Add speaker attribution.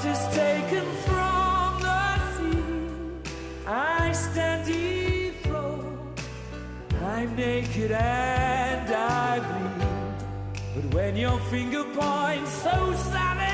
Speaker 1: is taken from the sea. I stand dethroned. I'm naked and I bleed. But when your finger points so savage.